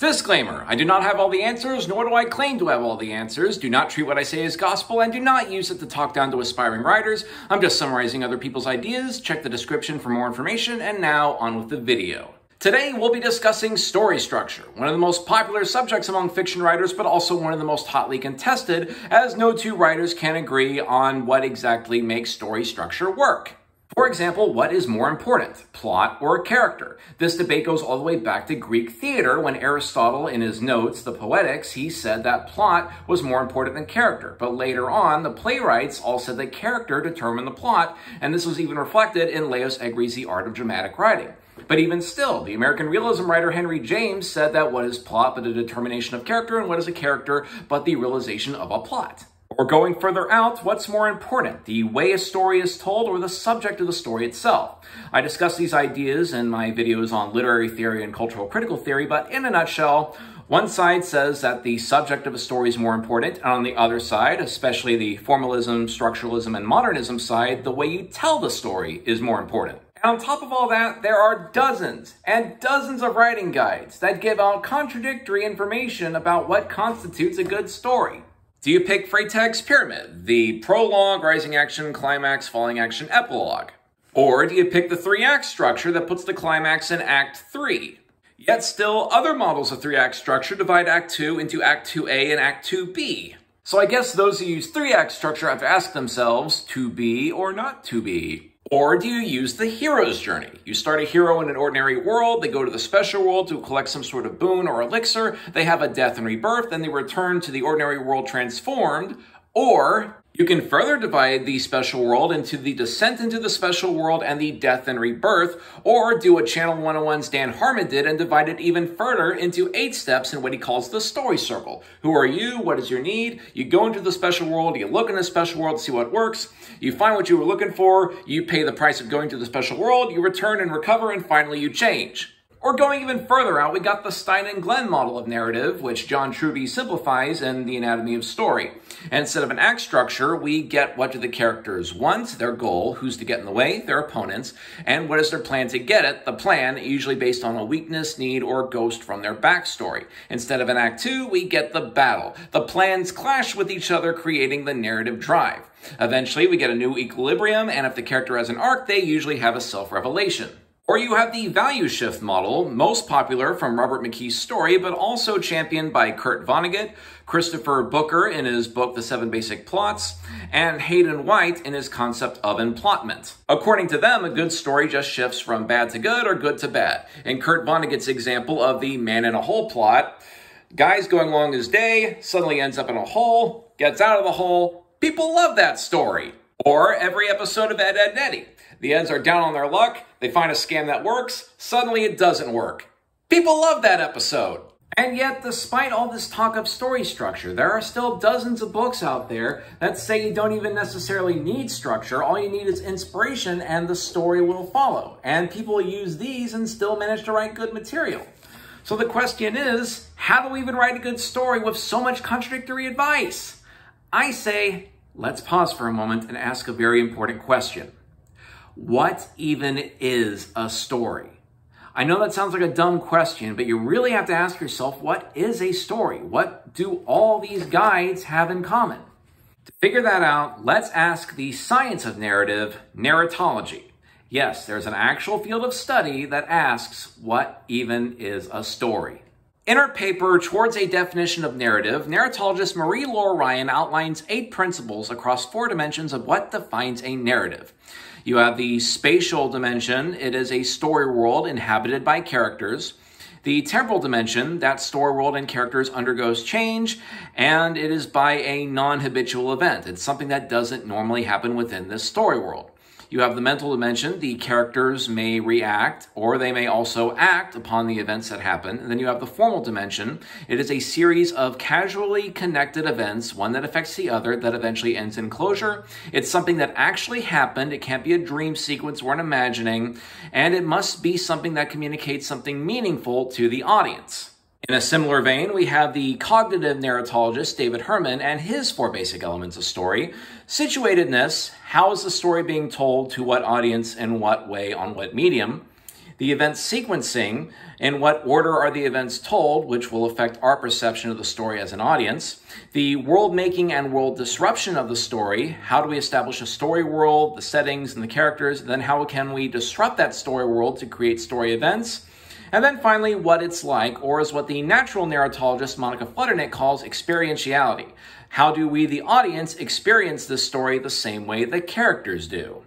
Disclaimer I do not have all the answers, nor do I claim to have all the answers. Do not treat what I say as gospel, and do not use it to talk down to aspiring writers. I'm just summarizing other people's ideas. Check the description for more information, and now on with the video. Today, we'll be discussing story structure, one of the most popular subjects among fiction writers, but also one of the most hotly contested, as no two writers can agree on what exactly makes story structure work. For example, what is more important, plot or character? This debate goes all the way back to Greek theater when Aristotle, in his notes, the Poetics, he said that plot was more important than character. But later on, the playwrights all said that character determined the plot, and this was even reflected in Lajos Egri's The Art of Dramatic Writing. But even still, the American realism writer Henry James said that what is plot but a determination of character, and what is a character but the realization of a plot? Or going further out, what's more important, the way a story is told or the subject of the story itself? I discuss these ideas in my videos on literary theory and cultural critical theory, but in a nutshell, one side says that the subject of a story is more important, and on the other side, especially the formalism, structuralism, and modernism side, the way you tell the story is more important. And on top of all that, there are dozens and dozens of writing guides that give out contradictory information about what constitutes a good story. Do you pick Freytag's Pyramid, the prologue, rising action, climax, falling action, epilogue? Or do you pick the three-act structure that puts the climax in Act 3? Yet still, other models of three-act structure divide Act 2 into Act 2A and Act 2B. So I guess those who use three-act structure have to ask themselves, to be or not to be? Or do you use the hero's journey? You start a hero in an ordinary world, they go to the special world to collect some sort of boon or elixir, they have a death and rebirth, then they return to the ordinary world transformed. Or you can further divide the special world into the descent into the special world and the death and rebirth, or do what Channel 101's Dan Harmon did and divide it even further into eight steps in what he calls the story circle. Who are you? What is your need? You go into the special world, you look in the special world to see what works, you find what you were looking for, you pay the price of going to the special world, you return and recover, and finally you change. Or going even further out, we got the Stein and Glenn model of narrative, which John Truby simplifies in The Anatomy of Story. And instead of an act structure, we get what do the characters want, their goal, who's to get in the way, their opponents, and what is their plan to get it, the plan, usually based on a weakness, need, or ghost from their backstory. Instead of an act two, we get the battle. The plans clash with each other, creating the narrative drive. Eventually, we get a new equilibrium, and if the character has an arc, they usually have a self-revelation. Or you have the value shift model, most popular from Robert McKee's story, but also championed by Kurt Vonnegut, Christopher Booker in his book The Seven Basic Plots, and Hayden White in his concept of emplotment. According to them, a good story just shifts from bad to good or good to bad. In Kurt Vonnegut's example of the man in a hole plot, guy's going along his day, suddenly ends up in a hole, gets out of the hole. People love that story. Or every episode of Ed, Ed, and Eddy. The Eds are down on their luck, they find a scam that works, suddenly it doesn't work. People love that episode. And yet, despite all this talk of story structure, there are still dozens of books out there that say you don't even necessarily need structure. All you need is inspiration and the story will follow. And people use these and still manage to write good material. So the question is, how do we even write a good story with so much contradictory advice? I say, let's pause for a moment and ask a very important question. What even is a story? I know that sounds like a dumb question, but you really have to ask yourself, what is a story? What do all these guides have in common? To figure that out, let's ask the science of narrative, narratology. Yes, there's an actual field of study that asks, what even is a story? In her paper, Towards a Definition of Narrative, narratologist Marie Laure Ryan outlines eight principles across four dimensions of what defines a narrative. You have the spatial dimension. It is a story world inhabited by characters. The temporal dimension, that story world and characters undergoes change, and it is by a non-habitual event. It's something that doesn't normally happen within this story world. You have the mental dimension. The characters may react or they may also act upon the events that happen. And then you have the formal dimension. It is a series of casually connected events, one that affects the other, that eventually ends in closure. It's something that actually happened. It can't be a dream sequence or an imagining. And it must be something that communicates something meaningful to the audience. In a similar vein, we have the cognitive narratologist David Herman and his four basic elements of story. Situatedness, how is the story being told, to what audience, in what way, on what medium. The event sequencing, in what order are the events told, which will affect our perception of the story as an audience. The world making and world disruption of the story. How do we establish a story world, the settings and the characters? Then how can we disrupt that story world to create story events? And then finally, what it's like, or is what the natural narratologist Monika Fludernik calls experientiality. How do we, the audience, experience this story the same way the characters do?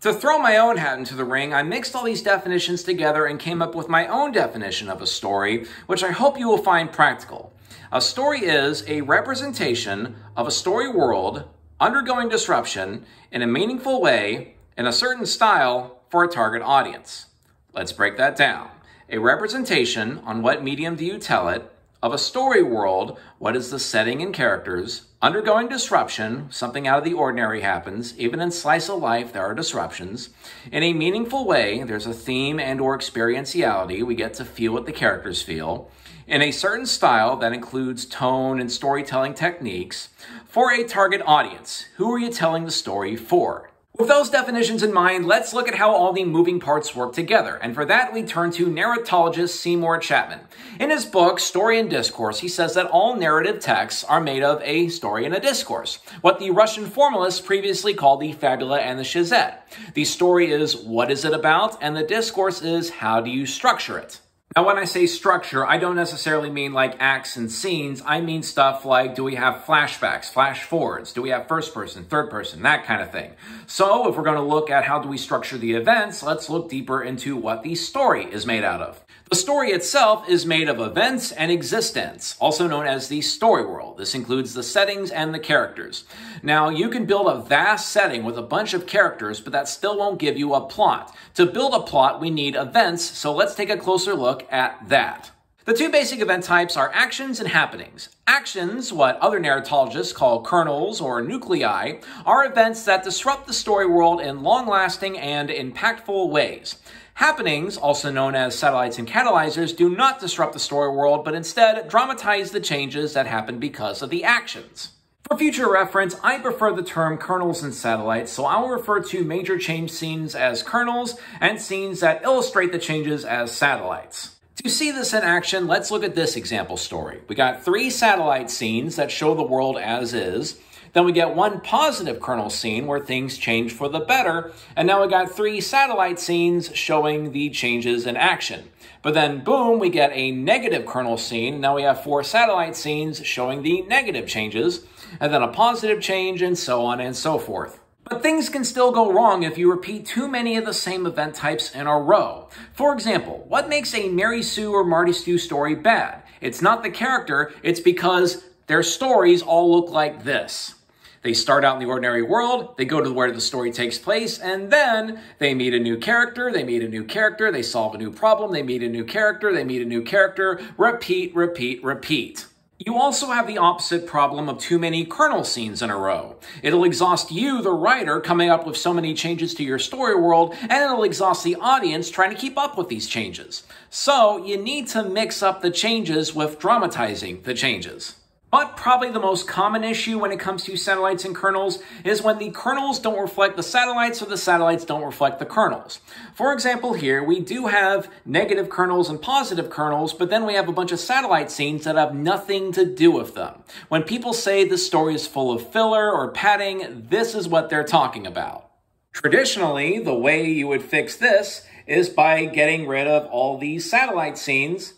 To throw my own hat into the ring, I mixed all these definitions together and came up with my own definition of a story, which I hope you will find practical. A story is a representation of a story world undergoing disruption in a meaningful way in a certain style for a target audience. Let's break that down a representation on what medium do you tell it of a story world, what is the setting and characters, undergoing disruption, something out of the ordinary happens, even in slice of life there are disruptions. In a meaningful way, there's a theme and or experientiality, we get to feel what the characters feel. In a certain style that includes tone and storytelling techniques, for a target audience, who are you telling the story for? With those definitions in mind, let's look at how all the moving parts work together. And for that, we turn to narratologist Seymour Chatman. In his book, Story and Discourse, he says that all narrative texts are made of a story and a discourse, what the Russian formalists previously called the fabula and the syužet. The story is what is it about, and the discourse is how do you structure it. Now, when I say structure, I don't necessarily mean like acts and scenes. I mean stuff like, do we have flashbacks, flash forwards? Do we have first person, third person, that kind of thing. So if we're going to look at how do we structure the events, let's look deeper into what the story is made out of. The story itself is made of events and existence, also known as the story world. This includes the settings and the characters. Now, you can build a vast setting with a bunch of characters, but that still won't give you a plot. To build a plot, we need events, so let's take a closer look at that. The two basic event types are actions and happenings. Actions, what other narratologists call kernels or nuclei, are events that disrupt the story world in long lasting and impactful ways. Happenings, also known as satellites and catalyzers, do not disrupt the story world, but instead dramatize the changes that happen because of the actions. For future reference, I prefer the term kernels and satellites, so I'll refer to major change scenes as kernels and scenes that illustrate the changes as satellites. To see this in action, let's look at this example story. We got three satellite scenes that show the world as is, then we get one positive kernel scene where things change for the better. And now we got three satellite scenes showing the changes in action. But then, boom, we get a negative kernel scene. Now we have four satellite scenes showing the negative changes, and then a positive change, and so on and so forth. But things can still go wrong if you repeat too many of the same event types in a row. For example, what makes a Mary Sue or Marty Stu story bad? It's not the character, it's because their stories all look like this. They start out in the ordinary world, they go to where the story takes place, and then they meet a new character, they meet a new character, they solve a new problem, they meet a new character, they meet a new character, repeat, repeat, repeat. You also have the opposite problem of too many kernel scenes in a row. It'll exhaust you, the writer, coming up with so many changes to your story world, and it'll exhaust the audience trying to keep up with these changes. So, you need to mix up the changes with dramatizing the changes. But probably the most common issue when it comes to satellites and kernels is when the kernels don't reflect the satellites or the satellites don't reflect the kernels. For example, here we do have negative kernels and positive kernels, but then we have a bunch of satellite scenes that have nothing to do with them. When people say the story is full of filler or padding, this is what they're talking about. Traditionally, the way you would fix this is by getting rid of all these satellite scenes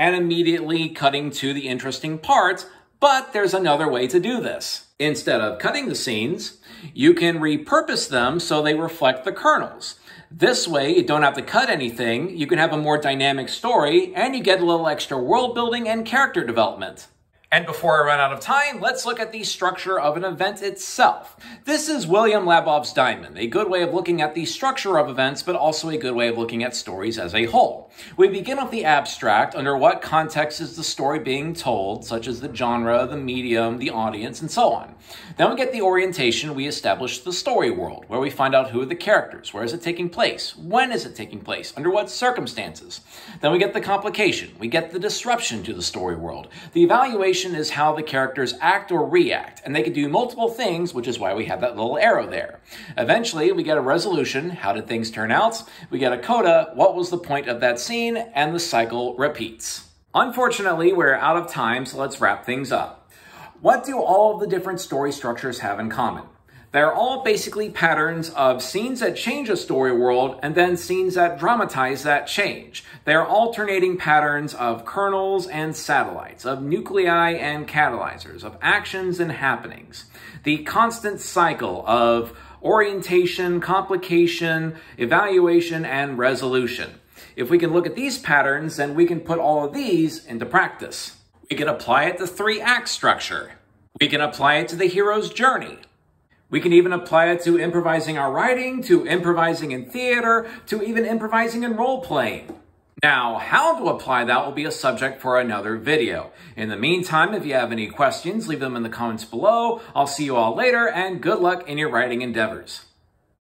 and immediately cutting to the interesting parts, but there's another way to do this. Instead of cutting the scenes, you can repurpose them so they reflect the kernels. This way, you don't have to cut anything, you can have a more dynamic story, and you get a little extra world building and character development. And before I run out of time, let's look at the structure of an event itself. This is William Labov's diamond, a good way of looking at the structure of events, but also a good way of looking at stories as a whole. We begin with the abstract, under what context is the story being told, such as the genre, the medium, the audience, and so on. Then we get the orientation, we establish the story world, where we find out who are the characters, where is it taking place, when is it taking place, under what circumstances. Then we get the complication, we get the disruption to the story world, the evaluation situation is how the characters act or react, and they can do multiple things, which is why we have that little arrow there. Eventually, we get a resolution, how did things turn out? We get a coda, what was the point of that scene, and the cycle repeats. Unfortunately, we're out of time, so let's wrap things up. What do all of the different story structures have in common? They're all basically patterns of scenes that change a story world and then scenes that dramatize that change. They're alternating patterns of kernels and satellites, of nuclei and catalyzers, of actions and happenings. The constant cycle of orientation, complication, evaluation, and resolution. If we can look at these patterns, then we can put all of these into practice. We can apply it to three-act structure. We can apply it to the hero's journey. We can even apply it to improvising our writing, to improvising in theater, to even improvising in role playing. Now, how to apply that will be a subject for another video. In the meantime, if you have any questions, leave them in the comments below. I'll see you all later, and good luck in your writing endeavors.